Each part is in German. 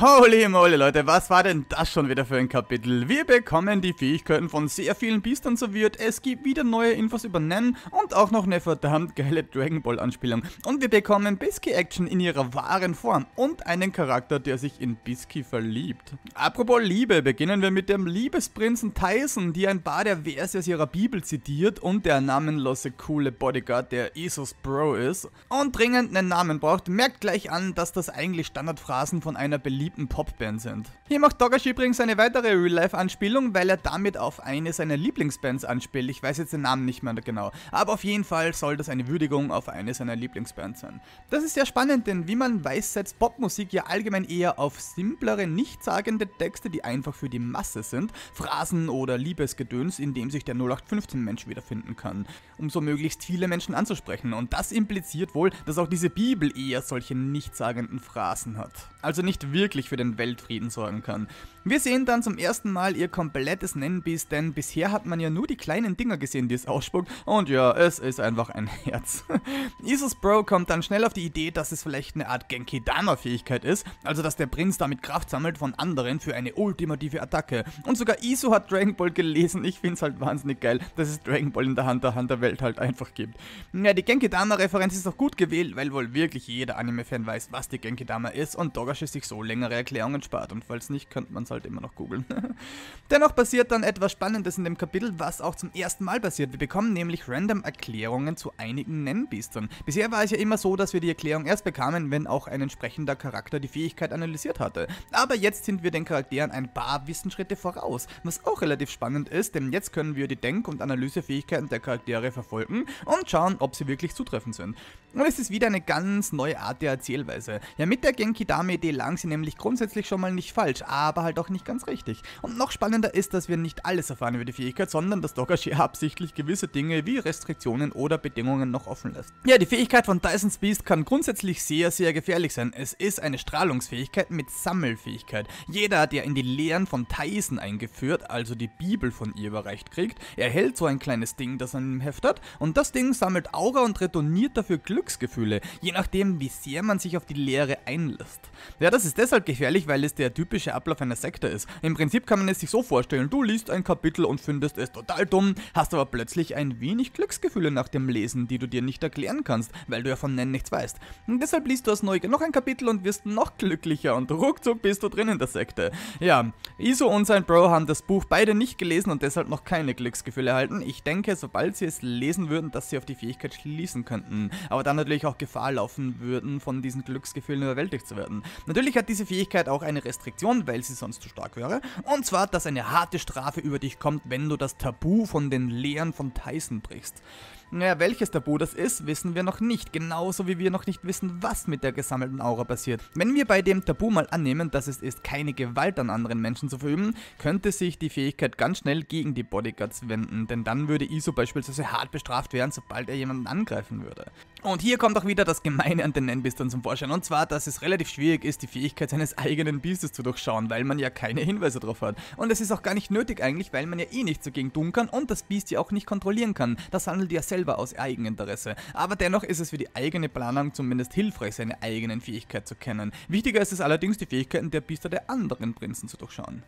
Holy moly Leute, was war denn das schon wieder für ein Kapitel? Wir bekommen die Fähigkeiten von sehr vielen Biestern serviert, es gibt wieder neue Infos über Nen und auch noch eine verdammt geile Dragon Ball Anspielung. Und wir bekommen Bisky Action in ihrer wahren Form und einen Charakter, der sich in Bisky verliebt. Apropos Liebe, beginnen wir mit dem Liebesprinzen Tyson, die ein paar der Verse aus ihrer Bibel zitiert und der namenlose coole Bodyguard, der Isos Bro ist und dringend einen Namen braucht, merkt gleich an, dass das eigentlich Standardphrasen von einer beliebten beliebten Popband sind. Hier macht Dogashi übrigens eine weitere Real-Life-Anspielung, weil er damit auf eine seiner Lieblingsbands anspielt. Ich weiß jetzt den Namen nicht mehr genau, aber auf jeden Fall soll das eine Würdigung auf eine seiner Lieblingsbands sein. Das ist sehr spannend, denn wie man weiß, setzt Popmusik ja allgemein eher auf simplere, nichtssagende Texte, die einfach für die Masse sind, Phrasen oder Liebesgedöns, in dem sich der 0815-Mensch wiederfinden kann, um so möglichst viele Menschen anzusprechen. Und das impliziert wohl, dass auch diese Bibel eher solche nichtssagenden Phrasen hat. Also nicht wirklich wirklich für den Weltfrieden sorgen kann. Wir sehen dann zum ersten Mal ihr komplettes Nennbiest, denn bisher hat man ja nur die kleinen Dinger gesehen, die es ausspuckt. Und ja, es ist einfach ein Herz. Isos Bro kommt dann schnell auf die Idee, dass es vielleicht eine Art Genki-Dama-Fähigkeit ist, also dass der Prinz damit Kraft sammelt von anderen für eine ultimative Attacke. Und sogar Iso hat Dragon Ball gelesen. Ich finde es halt wahnsinnig geil, dass es Dragon Ball in der Hand der Hand der Welt halt einfach gibt. Ja, die Genki-Dama-Referenz ist auch gut gewählt, weil wohl wirklich jeder Anime-Fan weiß, was die Genki-Dama ist und Dogashi sich so längere Erklärungen spart. Und falls nicht, könnte man es halt immer noch googeln. Dennoch passiert dann etwas Spannendes in dem Kapitel, was auch zum ersten Mal passiert. Wir bekommen nämlich random Erklärungen zu einigen Nennbiestern. Bisher war es ja immer so, dass wir die Erklärung erst bekamen, wenn auch ein entsprechender Charakter die Fähigkeit analysiert hatte. Aber jetzt sind wir den Charakteren ein paar Wissenschritte voraus, was auch relativ spannend ist, denn jetzt können wir die Denk- und Analysefähigkeiten der Charaktere verfolgen und schauen, ob sie wirklich zutreffend sind. Und es ist wieder eine ganz neue Art der Erzählweise. Ja, mit der Genki-Dame-Idee lagen sie nämlich grundsätzlich schon mal nicht falsch, aber halt auch nicht ganz richtig. Und noch spannender ist, dass wir nicht alles erfahren über die Fähigkeit, sondern dass Dogashi absichtlich gewisse Dinge wie Restriktionen oder Bedingungen noch offen lässt. Ja, die Fähigkeit von Dyson's Beast kann grundsätzlich sehr, sehr gefährlich sein. Es ist eine Strahlungsfähigkeit mit Sammelfähigkeit. Jeder, der in die Lehren von Tyson eingeführt, also die Bibel von ihr überreicht kriegt, erhält so ein kleines Ding, das an ihm heftet und das Ding sammelt Aura und retourniert dafür Glück Glücksgefühle, je nachdem, wie sehr man sich auf die Lehre einlässt. Ja, das ist deshalb gefährlich, weil es der typische Ablauf einer Sekte ist. Im Prinzip kann man es sich so vorstellen, du liest ein Kapitel und findest es total dumm, hast aber plötzlich ein wenig Glücksgefühle nach dem Lesen, die du dir nicht erklären kannst, weil du ja von Nennen nichts weißt. Und deshalb liest du aus Neugier noch ein Kapitel und wirst noch glücklicher und ruckzuck bist du drin in der Sekte. Ja, Iso und sein Bro haben das Buch beide nicht gelesen und deshalb noch keine Glücksgefühle erhalten. Ich denke, sobald sie es lesen würden, dass sie auf die Fähigkeit schließen könnten. Aber dann natürlich auch Gefahr laufen würden, von diesen Glücksgefühlen überwältigt zu werden. Natürlich hat diese Fähigkeit auch eine Restriktion, weil sie sonst zu stark wäre. Und zwar, dass eine harte Strafe über dich kommt, wenn du das Tabu von den Lehren von Tyson brichst. Naja, welches Tabu das ist, wissen wir noch nicht, genauso wie wir noch nicht wissen, was mit der gesammelten Aura passiert. Wenn wir bei dem Tabu mal annehmen, dass es ist, keine Gewalt an anderen Menschen zu verüben, könnte sich die Fähigkeit ganz schnell gegen die Bodyguards wenden, denn dann würde Iso beispielsweise hart bestraft werden, sobald er jemanden angreifen würde. Und hier kommt auch wieder das Gemeine an den Nennbistern zum Vorschein, und zwar, dass es relativ schwierig ist, die Fähigkeit seines eigenen Biestes zu durchschauen, weil man ja keine Hinweise drauf hat. Und es ist auch gar nicht nötig eigentlich, weil man ja eh nichts dagegen tun kann und das Biest ja auch nicht kontrollieren kann. Das handelt ja selbst selber aus Eigeninteresse. Aber dennoch ist es für die eigene Planung zumindest hilfreich, seine eigenen Fähigkeiten zu kennen. Wichtiger ist es allerdings, die Fähigkeiten der Biester der anderen Prinzen zu durchschauen.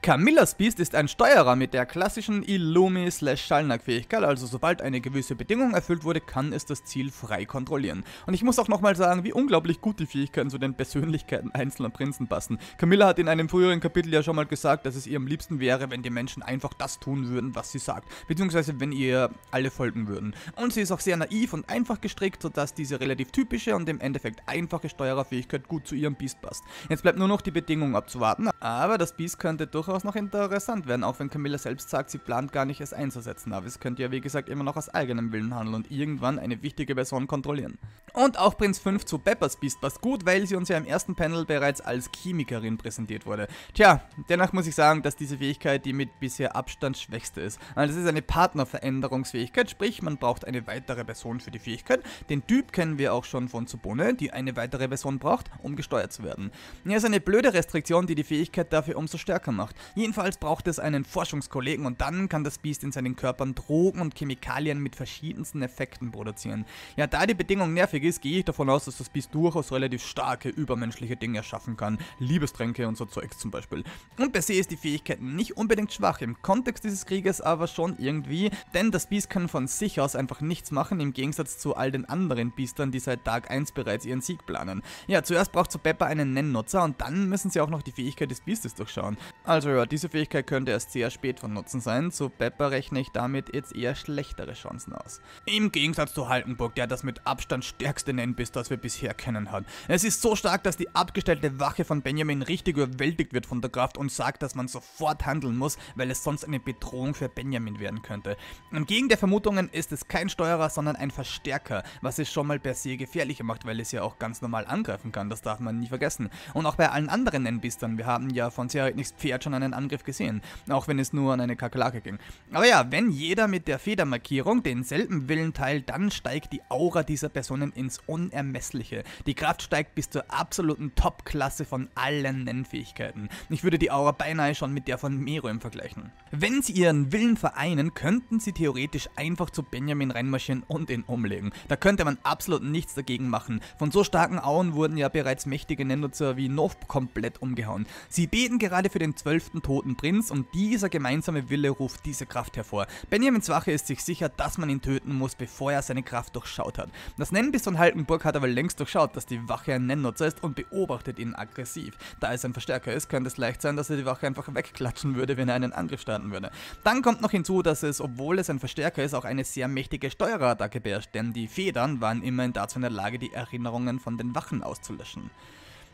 Camillas Beast ist ein Steuerer mit der klassischen Illumi-Schallnack-Fähigkeit, also sobald eine gewisse Bedingung erfüllt wurde, kann es das Ziel frei kontrollieren. Und ich muss auch nochmal sagen, wie unglaublich gut die Fähigkeiten zu den Persönlichkeiten einzelner Prinzen passen. Camilla hat in einem früheren Kapitel ja schon mal gesagt, dass es ihr am liebsten wäre, wenn die Menschen einfach das tun würden, was sie sagt, beziehungsweise wenn ihr alle folgen würden. Und sie ist auch sehr naiv und einfach gestrickt, sodass diese relativ typische und im Endeffekt einfache Steuererfähigkeit gut zu ihrem Beast passt. Jetzt bleibt nur noch die Bedingung abzuwarten, aber das Beast könnte durch durchaus noch interessant werden, auch wenn Camilla selbst sagt, sie plant gar nicht es einzusetzen, aber es könnte ja wie gesagt immer noch aus eigenem Willen handeln und irgendwann eine wichtige Person kontrollieren. Und auch Prinz 5 zu Peppers Beast passt gut, weil sie uns ja im ersten Panel bereits als Chemikerin präsentiert wurde. Tja, dennoch muss ich sagen, dass diese Fähigkeit die mit bisher Abstand schwächste ist. Also es ist eine Partnerveränderungsfähigkeit, sprich man braucht eine weitere Person für die Fähigkeit. Den Typ kennen wir auch schon von Tsubone, die eine weitere Person braucht, um gesteuert zu werden. Ja, ist eine blöde Restriktion, die die Fähigkeit dafür umso stärker macht. Jedenfalls braucht es einen Forschungskollegen und dann kann das Biest in seinen Körpern Drogen und Chemikalien mit verschiedensten Effekten produzieren. Ja, da die Bedingung nervig ist, gehe ich davon aus, dass das Biest durchaus relativ starke übermenschliche Dinge erschaffen kann. Liebestränke und so Zeugs zum Beispiel. Und per se ist die Fähigkeit nicht unbedingt schwach, im Kontext dieses Krieges aber schon irgendwie, denn das Biest kann von sich aus einfach nichts machen, im Gegensatz zu all den anderen Biestern, die seit Tag 1 bereits ihren Sieg planen. Ja, zuerst braucht so Pepper einen Nennnutzer und dann müssen sie auch noch die Fähigkeit des Biestes durchschauen. Also ja, diese Fähigkeit könnte erst sehr spät von Nutzen sein, zu Pepper rechne ich damit jetzt eher schlechtere Chancen aus. Im Gegensatz zu Halkenburg, der das mit Abstand stärkste Nennbiest, das wir bisher kennen hat. Es ist so stark, dass die abgestellte Wache von Benjamin richtig überwältigt wird von der Kraft und sagt, dass man sofort handeln muss, weil es sonst eine Bedrohung für Benjamin werden könnte. Entgegen der Vermutungen ist es kein Steuerer, sondern ein Verstärker, was es schon mal per se gefährlicher macht, weil es ja auch ganz normal angreifen kann, das darf man nie vergessen. Und auch bei allen anderen Nennbistern, wir haben ja von Seritniks Pferd schon einen Angriff gesehen, auch wenn es nur an eine Kakerlake ging. Aber ja, wenn jeder mit der Federmarkierung denselben Willen teilt, dann steigt die Aura dieser Personen ins Unermessliche. Die Kraft steigt bis zur absoluten Top-Klasse von allen Nennfähigkeiten. Ich würde die Aura beinahe schon mit der von Meruem vergleichen. Wenn sie ihren Willen vereinen, könnten sie theoretisch einfach zu Benjamin reinmarschieren und ihn umlegen. Da könnte man absolut nichts dagegen machen. Von so starken Auen wurden ja bereits mächtige Nennutzer wie Nov komplett umgehauen. Sie beten gerade für den zwölften toten Prinz und dieser gemeinsame Wille ruft diese Kraft hervor. Benjamins Wache ist sich sicher, dass man ihn töten muss, bevor er seine Kraft durchschaut hat. Das Nennbiss von Haltenburg hat aber längst durchschaut, dass die Wache ein Nennnutzer ist und beobachtet ihn aggressiv. Da es ein Verstärker ist, könnte es leicht sein, dass er die Wache einfach wegklatschen würde, wenn er einen Angriff starten würde. Dann kommt noch hinzu, dass es, obwohl es ein Verstärker ist, auch eine sehr mächtige Steuererattacke beherrscht, denn die Federn waren immerhin dazu in der Lage, die Erinnerungen von den Wachen auszulöschen.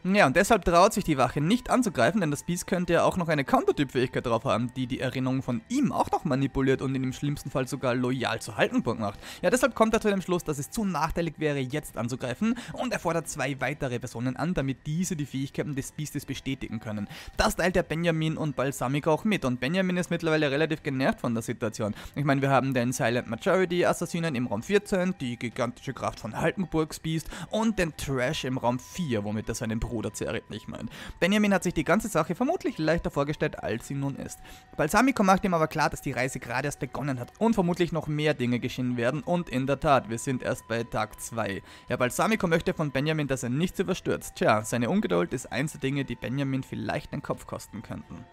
Ja, und deshalb traut sich die Wache nicht anzugreifen, denn das Beast könnte ja auch noch eine Countertyp-Fähigkeit drauf haben, die die Erinnerung von ihm auch noch manipuliert und ihn im schlimmsten Fall sogar loyal zu Haltenburg macht. Ja, deshalb kommt er zu dem Schluss, dass es zu nachteilig wäre, jetzt anzugreifen und er fordert zwei weitere Personen an, damit diese die Fähigkeiten des Beastes bestätigen können. Das teilt der Benjamin und Balsamico auch mit und Benjamin ist mittlerweile relativ genervt von der Situation. Ich meine, wir haben den Silent Majority Assassinen im Raum 14, die gigantische Kraft von Haltenburgs Beast und den Trash im Raum 4, womit er seinen Bruder Bruder Zerit nicht meint. Benjamin hat sich die ganze Sache vermutlich leichter vorgestellt, als sie nun ist. Balsamico macht ihm aber klar, dass die Reise gerade erst begonnen hat und vermutlich noch mehr Dinge geschehen werden und in der Tat, wir sind erst bei Tag 2. Ja, Balsamico möchte von Benjamin, dass er nichts überstürzt. Tja, seine Ungeduld ist eins der Dinge, die Benjamin vielleicht den Kopf kosten könnten.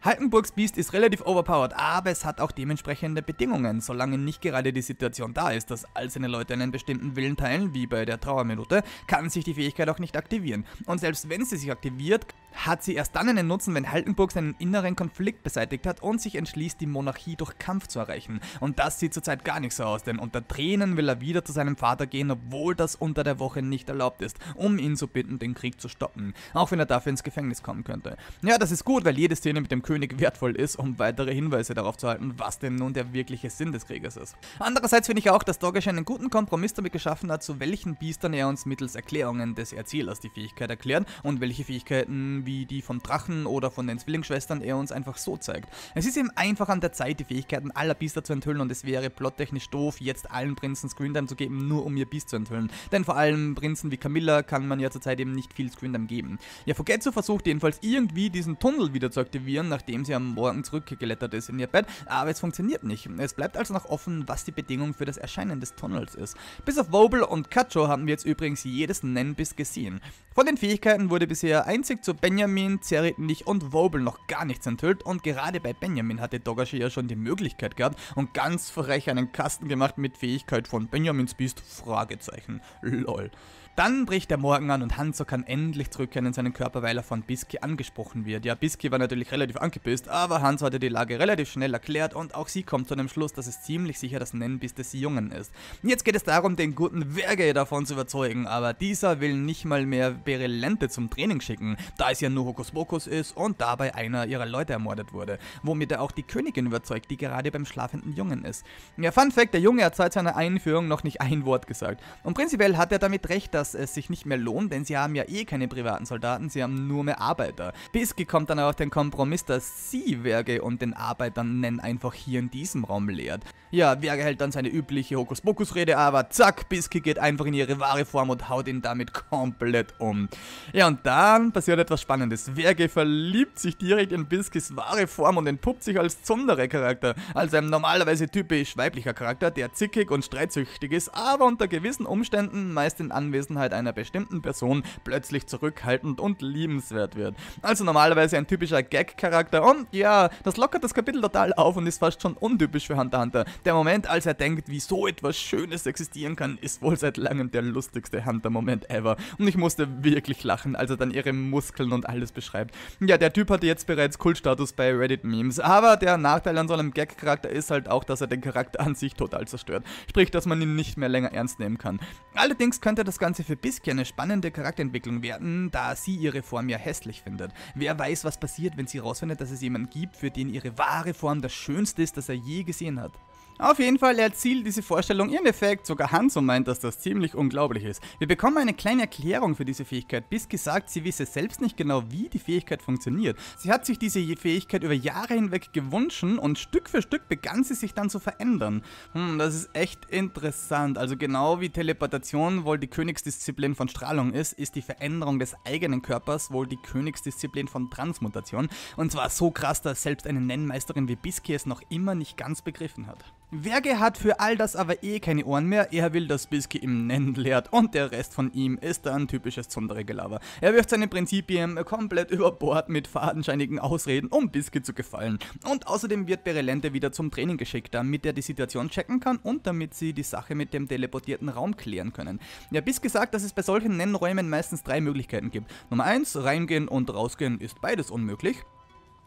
Halkenburgs Beast ist relativ overpowered, aber es hat auch dementsprechende Bedingungen, solange nicht gerade die Situation da ist, dass all seine Leute einen bestimmten Willen teilen, wie bei der Trauerminute, kann sich die Fähigkeit auch nicht aktivieren. Und selbst wenn sie sich aktiviert, hat sie erst dann einen Nutzen, wenn Haltenburg seinen inneren Konflikt beseitigt hat und sich entschließt, die Monarchie durch Kampf zu erreichen. Und das sieht zurzeit gar nicht so aus, denn unter Tränen will er wieder zu seinem Vater gehen, obwohl das unter der Woche nicht erlaubt ist, um ihn zu bitten, den Krieg zu stoppen. Auch wenn er dafür ins Gefängnis kommen könnte. Ja, das ist gut, weil jede Szene mit dem König wertvoll ist, um weitere Hinweise darauf zu halten, was denn nun der wirkliche Sinn des Krieges ist. Andererseits finde ich auch, dass Dogesh einen guten Kompromiss damit geschaffen hat, zu welchen Biestern er uns mittels Erklärungen des Erzählers die Fähigkeit erklärt und welche Fähigkeiten wie die vom Drachen oder von den Zwillingsschwestern er uns einfach so zeigt. Es ist eben einfach an der Zeit, die Fähigkeiten aller Biester zu enthüllen und es wäre plottechnisch doof, jetzt allen Prinzen Screentime zu geben, nur um ihr Biest zu enthüllen. Denn vor allem Prinzen wie Camilla kann man ja zurzeit eben nicht viel Screentime geben. Ja, Fugetsu versucht jedenfalls irgendwie diesen Tunnel wieder zu aktivieren, nachdem sie am Morgen zurückgelettert ist in ihr Bett, aber es funktioniert nicht. Es bleibt also noch offen, was die Bedingung für das Erscheinen des Tunnels ist. Bis auf Wobble und Kacho haben wir jetzt übrigens jedes Nennbiss gesehen. Von den Fähigkeiten wurde bisher einzig zu Benjamin, Zeritnich und Wobble noch gar nichts enthüllt und gerade bei Benjamin hatte Dogashi ja schon die Möglichkeit gehabt und ganz frech einen Kasten gemacht mit Fähigkeit von Benjamins Biest, Fragezeichen, lol. Dann bricht der Morgen an und Hanzo kann endlich zurückkehren in seinen Körper, weil er von Biski angesprochen wird. Ja, Biski war natürlich relativ angepisst, aber Hanzo hatte die Lage relativ schnell erklärt und auch sie kommt zu dem Schluss, dass es ziemlich sicher das Nennbiss des Jungen ist. Jetzt geht es darum, den guten Verge davon zu überzeugen, aber dieser will nicht mal mehr Berelente zum Training schicken, da es ja nur Hokuspokus ist und dabei einer ihrer Leute ermordet wurde, womit er auch die Königin überzeugt, die gerade beim schlafenden Jungen ist. Ja, Fun Fact, der Junge hat seit seiner Einführung noch nicht ein Wort gesagt. Und prinzipiell hat er damit recht, dass dass es sich nicht mehr lohnt, denn sie haben ja eh keine privaten Soldaten, sie haben nur mehr Arbeiter. Bisky kommt dann auf den Kompromiss, dass sie Werge und den Arbeitern Nen einfach hier in diesem Raum lehrt. Ja, Werge hält dann seine übliche Hokuspokus-Rede, aber zack, Bisky geht einfach in ihre wahre Form und haut ihn damit komplett um. Ja, und dann passiert etwas Spannendes. Werge verliebt sich direkt in Biskys wahre Form und entpuppt sich als Zundere-Charakter, also ein normalerweise typisch weiblicher Charakter, der zickig und streitsüchtig ist, aber unter gewissen Umständen, meist in Anwesenheit einer bestimmten Person, plötzlich zurückhaltend und liebenswert wird. Also normalerweise ein typischer Gag-Charakter und ja, das lockert das Kapitel total auf und ist fast schon untypisch für Hunter Hunter. Der Moment, als er denkt, wie so etwas Schönes existieren kann, ist wohl seit langem der lustigste Hunter-Moment ever. Und ich musste wirklich lachen, als er dann ihre Muskeln und alles beschreibt. Ja, der Typ hatte jetzt bereits Kultstatus bei Reddit-Memes, aber der Nachteil an so einem Gag-Charakter ist halt auch, dass er den Charakter an sich total zerstört. Sprich, dass man ihn nicht mehr länger ernst nehmen kann. Allerdings könnte das Ganze für Bisky eine spannende Charakterentwicklung werden, da sie ihre Form ja hässlich findet. Wer weiß, was passiert, wenn sie herausfindet, dass es jemanden gibt, für den ihre wahre Form das Schönste ist, das er je gesehen hat. Auf jeden Fall erzielt diese Vorstellung ihren Effekt, sogar Hanzo meint, dass das ziemlich unglaublich ist. Wir bekommen eine kleine Erklärung für diese Fähigkeit, bis gesagt, sie wisse selbst nicht genau, wie die Fähigkeit funktioniert. Sie hat sich diese Fähigkeit über Jahre hinweg gewünscht und Stück für Stück begann sie sich dann zu verändern. Hm, das ist echt interessant. Also genau wie Teleportation wohl die Königsdisziplin von Strahlung ist, ist die Veränderung des eigenen Körpers wohl die Königsdisziplin von Transmutation. Und zwar so krass, dass selbst eine Nennmeisterin wie Bisky es noch immer nicht ganz begriffen hat. Werge hat für all das aber eh keine Ohren mehr, er will, dass Bisky ihm Nennen lehrt und der Rest von ihm ist dann typisches Zundere-Gelaber. Er wirft seine Prinzipien komplett über Bord mit fadenscheinigen Ausreden, um Bisky zu gefallen. Und außerdem wird Berelente wieder zum Training geschickt, damit er die Situation checken kann und damit sie die Sache mit dem teleportierten Raum klären können. Ja, Bisky sagt, dass es bei solchen Nennräumen meistens drei Möglichkeiten gibt. Nummer 1, reingehen und rausgehen ist beides unmöglich.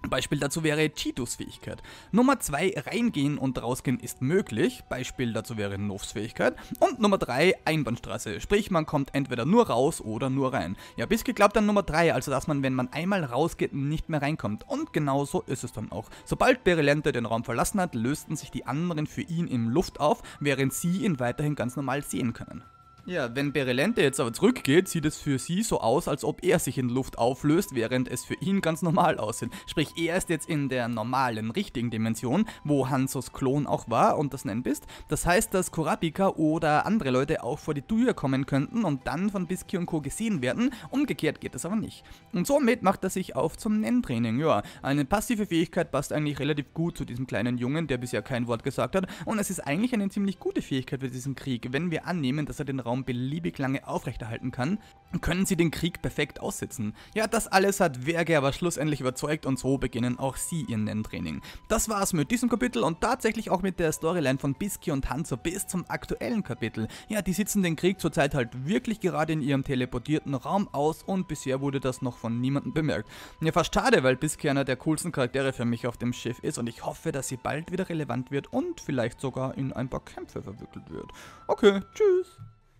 Beispiel dazu wäre Cheetos Fähigkeit. Nummer 2, reingehen und rausgehen ist möglich. Beispiel dazu wäre Novs Fähigkeit. Und Nummer 3, Einbahnstraße. Sprich, man kommt entweder nur raus oder nur rein. Ja, bis geklappt dann Nummer 3, also dass man, wenn man einmal rausgeht, nicht mehr reinkommt. Und genau so ist es dann auch. Sobald Berelente den Raum verlassen hat, lösten sich die anderen für ihn in Luft auf, während sie ihn weiterhin ganz normal sehen können. Ja, wenn Berelente jetzt aber zurückgeht, sieht es für sie so aus, als ob er sich in Luft auflöst, während es für ihn ganz normal aussieht. Sprich, er ist jetzt in der normalen, richtigen Dimension, wo Hansos Klon auch war und das Nen bist. Das heißt, dass Kurapika oder andere Leute auch vor die Tür kommen könnten und dann von Bisky und Co. gesehen werden. Umgekehrt geht das aber nicht. Und somit macht er sich auf zum Nen-Training. Ja, eine passive Fähigkeit passt eigentlich relativ gut zu diesem kleinen Jungen, der bisher kein Wort gesagt hat. Und es ist eigentlich eine ziemlich gute Fähigkeit für diesen Krieg, wenn wir annehmen, dass er den Raum Raum beliebig lange aufrechterhalten kann, können sie den Krieg perfekt aussitzen. Ja, das alles hat Werge aber schlussendlich überzeugt und so beginnen auch sie ihr Nenntraining. Das war's mit diesem Kapitel und tatsächlich auch mit der Storyline von Bisky und Hanzo bis zum aktuellen Kapitel. Ja, die sitzen den Krieg zurzeit halt wirklich gerade in ihrem teleportierten Raum aus und bisher wurde das noch von niemandem bemerkt. Ja, fast schade, weil Bisky einer der coolsten Charaktere für mich auf dem Schiff ist und ich hoffe, dass sie bald wieder relevant wird und vielleicht sogar in ein paar Kämpfe verwickelt wird. Okay, tschüss.